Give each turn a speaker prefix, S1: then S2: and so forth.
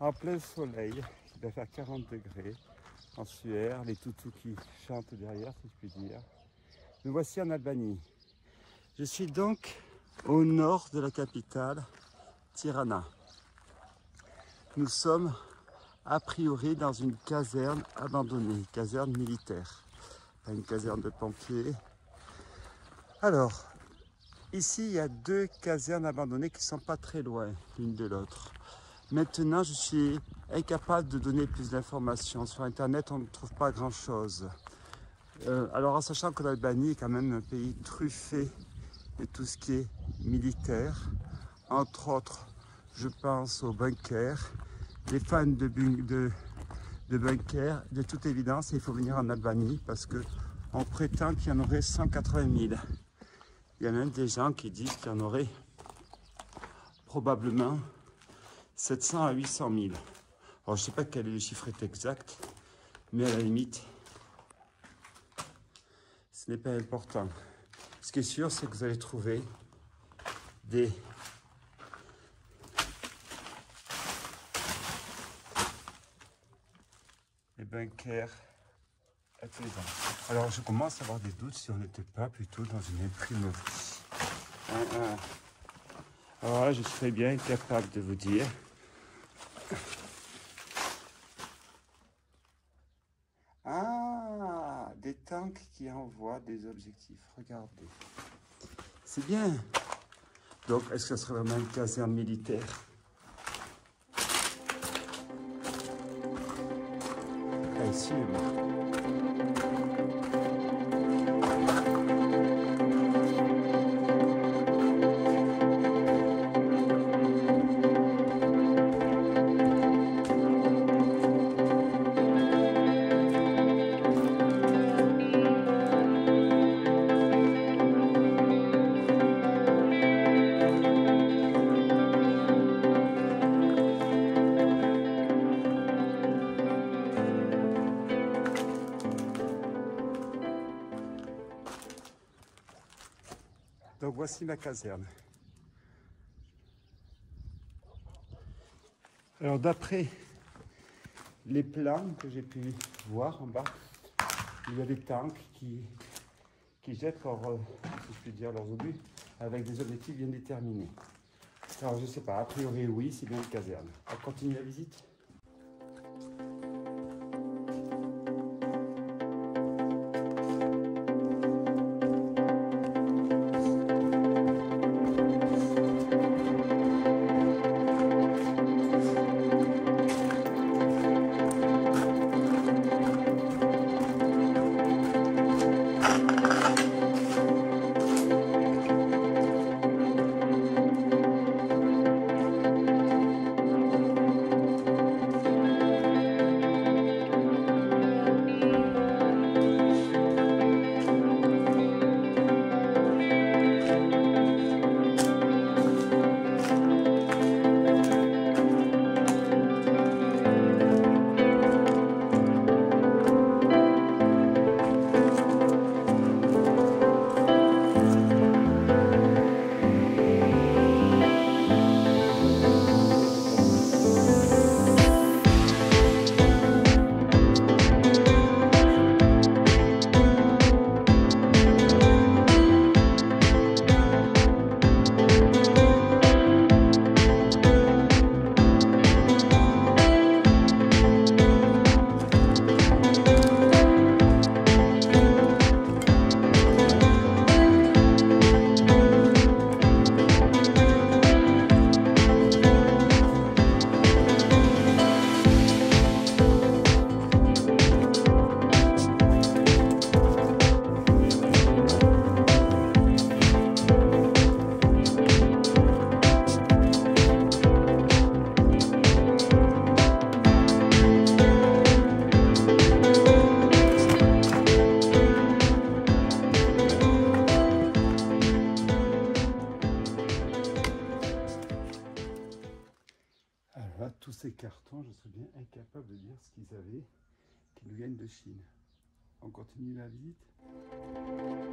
S1: en plein soleil. Il va faire 40 degrés en sueur, les toutous qui chantent derrière, si je puis dire. Nous voici en Albanie. Je suis donc au nord de la capitale, Tirana. Nous sommes a priori dans une caserne abandonnée, caserne militaire, pas une caserne de pompiers. Alors, ici il y a deux casernes abandonnées qui sont pas très loin l'une de l'autre. Maintenant, je suis incapable de donner plus d'informations. Sur Internet, on ne trouve pas grand-chose. Euh, alors, en sachant que l'Albanie est quand même un pays truffé de tout ce qui est militaire, entre autres, je pense aux bunkers, les fans de, de, de bunkers, de toute évidence, il faut venir en Albanie parce que on prétend qu'il y en aurait 180 000. Il y a même des gens qui disent qu'il y en aurait probablement 700 à 800 000. Alors, je ne sais pas quel est le exact, mais à la limite, ce n'est pas important. Ce qui est sûr, c'est que vous allez trouver des bunkers à tous les ans. Alors, je commence à avoir des doutes si on n'était pas plutôt dans une imprimerie. Alors là, je serais bien capable de vous dire Ah, des tanks qui envoient des objectifs. Regardez. C'est bien. Donc, est-ce que ce serait vraiment une caserne militaire? Ah, ici, voici ma caserne. Alors d'après les plans que j'ai pu voir en bas, il y a des tanks qui, qui jettent euh, je dire, leurs obus avec des objectifs bien déterminés. Alors je ne sais pas, a priori oui, c'est bien une caserne. On continue la visite? Tous ces cartons, je serais bien incapable de dire ce qu'ils avaient, qui nous viennent de Chine. On continue la visite?